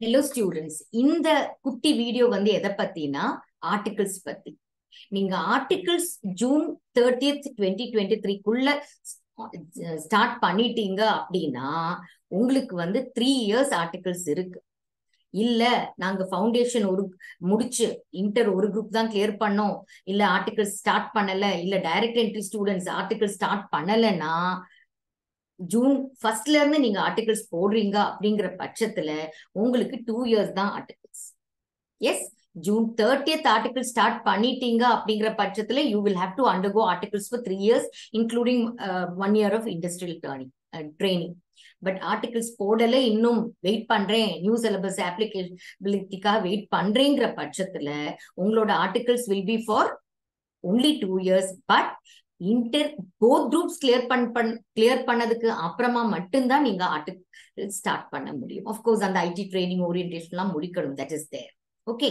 Hello students இந்த குட்டி video வந்து எதை பத்தினா? ஆர்டிகிள்ஸ் பத்தி. நீங்க articles June thirtieth twenty twenty த்ரீக்குள்ள start பண்ணிட்டீங்க அப்படின்னா உங்களுக்கு வந்து த்ரீ இயர்ஸ் ஆர்டிகிள்ஸ் இருக்கு. இல்ல நாங்க ஃபவுண்டேஷன் ஒரு முடிச்சு இன்டர் ஒரு குரூப் தான் கிளியர் பண்ணோம். இல்ல ஆர்டிகிள்ஸ் ஸ்டார்ட் பண்ணல இல்ல direct entry students article start பண்ணலன்னா ஜூன் ஃபர்ஸ்ட்ல இருந்து நீங்க ஆர்டிகிள்ஸ் போடுறீங்க அப்படிங்கிற பட்சத்துல உங்களுக்கு டூ இயர்ஸ் தான் articles as June thirtieth article start பண்ணிட்டீங்க அப்படிங்கிற பட்சத்துல you will have to undergo articles for three years including one year of industrial turning training but articles போடல இன்னும் வெயிட் பண்றேன் நியூ சிலபஸ் அப்ளிகேபிலிட்டிக்காக வெயிட் பண்றேங்கிற பட்சத்துல உங்களோட articles will be for only two years but inter both groups clear பண் பண் clear பண்ணதுக்கு அப்புறமா மட்டும்தான் நீங்க ஆர்டிகிள் ஸ்டார்ட் பண்ண முடியும். அஃப்கோர்ஸ் அந்த ஐடி ட்ரைனிங் ஓரியன்டேஷன்லாம் முடிக்கணும். That is there okay